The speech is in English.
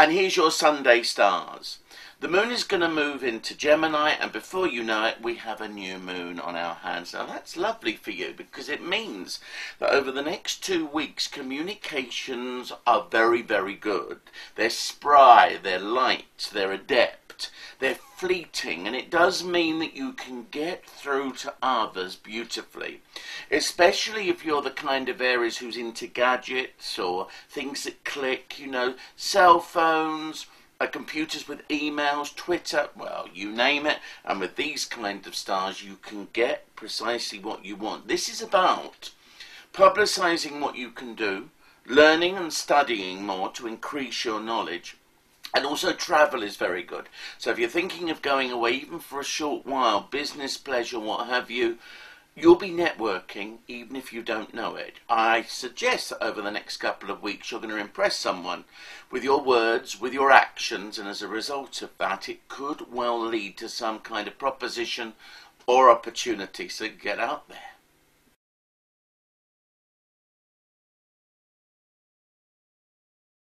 And here's your Sunday stars. The moon is going to move into Gemini, and before you know it, we have a new moon on our hands. Now, that's lovely for you because it means that over the next two weeks, communications are very, very good. They're spry, they're light, they're adept, they're fleeting, and it does mean that you can get through to others beautifully. Especially if you're the kind of Aries who's into gadgets or things that click, you know, cell phones uh, computers with emails, Twitter, well, you name it. And with these kind of stars, you can get precisely what you want. This is about publicizing what you can do, learning and studying more to increase your knowledge. And also travel is very good. So if you're thinking of going away even for a short while, business, pleasure, what have you, You'll be networking even if you don't know it. I suggest that over the next couple of weeks you're going to impress someone with your words, with your actions, and as a result of that, it could well lead to some kind of proposition or opportunity. So get out there.